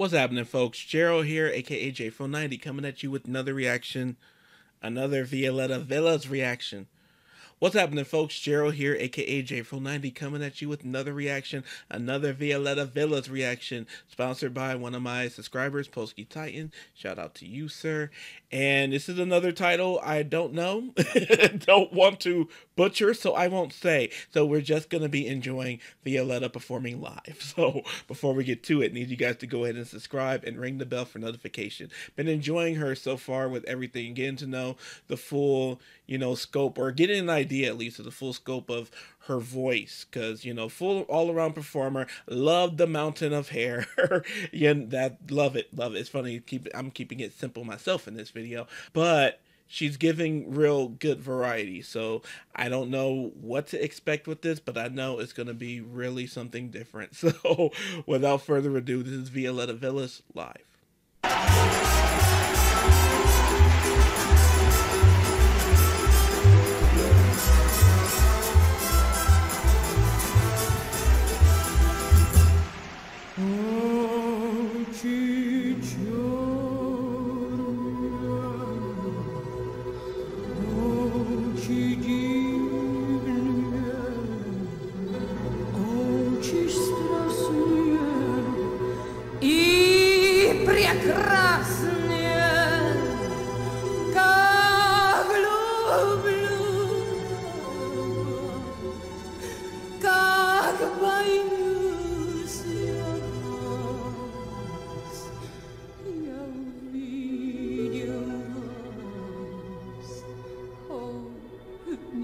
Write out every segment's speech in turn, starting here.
What's happening, folks? Jarryl here, aka J.Fro90, coming at you with another reaction, another Violetta Villas reaction. What's happening, folks? Jarryl here, aka J.Fro90, coming at you with another reaction, another Violetta Villas reaction, sponsored by one of my subscribers, Polsky Titan. Shout out to you, sir. And this is another title I don't know, don't want to butcher, so I won't say. So we're just going to be enjoying Violetta performing live. So before we get to it, need you guys to go ahead and subscribe and ring the bell for notification. Been enjoying her so far with everything, getting to know the full, you know, scope or getting an idea at least of the full scope of her voice because you know full all around performer love the mountain of hair. Yeah that love it love it. It's funny keep i'm keeping it simple myself in this video but she's giving real good variety so i don't know what to expect with this but i know it's going to be really something different. So without further ado this is violetta villas live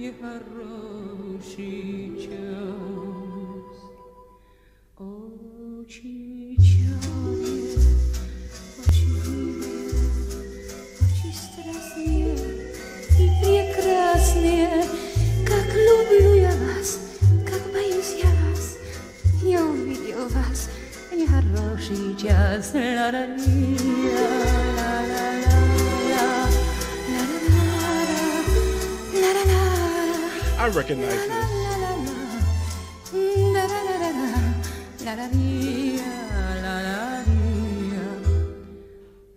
нехороший час. Очи черные, очи милые, очи страстные и прекрасные. Как люблю я вас, как боюсь я вас. Я увидел вас в нехороший час. Ла-ла-ля, ла-ла-ля. I recognize this.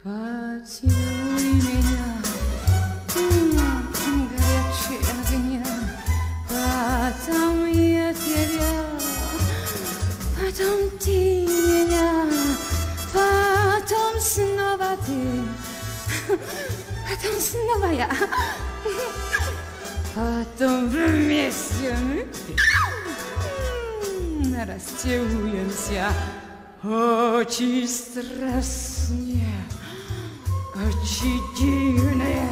Поцелуй меня, горячий огня, потом я тебя, потом ты меня, потом снова ты, потом снова я. потом вместе мы расцелуемся. Очень страстные, очень дивные,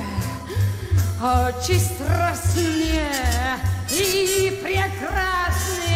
очень страстные и прекрасные.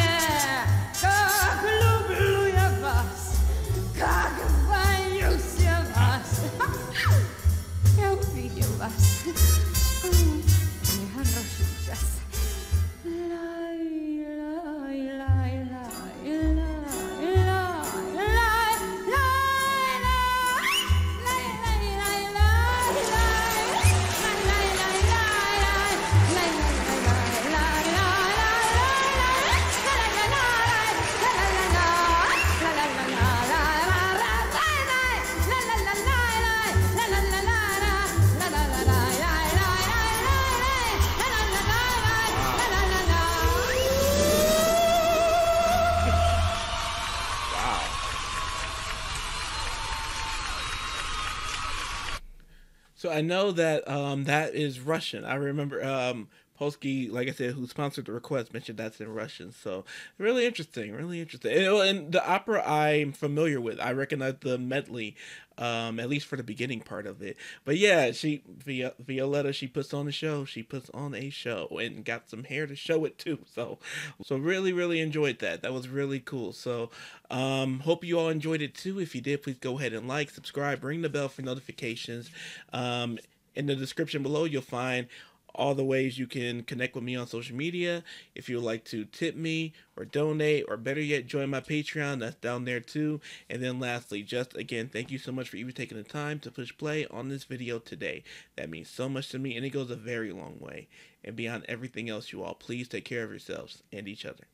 I know that um, that is Russian. I remember um, Polsky, like I said, who sponsored the request, mentioned that's in Russian. So really interesting, really interesting. And, and the opera I'm familiar with. I recognize the medley, um, at least for the beginning part of it. But yeah, she Via, Violetta, she puts on a show. She puts on a show and got some hair to show it too. So so really really enjoyed that. That was really cool. So um, hope you all enjoyed it too. If you did, please go ahead and like, subscribe, ring the bell for notifications. Um, in the description below, you'll find all the ways you can connect with me on social media. If you would like to tip me or donate, or better yet, join my Patreon, that's down there too. And then lastly, just again, thank you so much for even taking the time to push play on this video today. That means so much to me, and it goes a very long way. And beyond everything else, you all, please take care of yourselves and each other.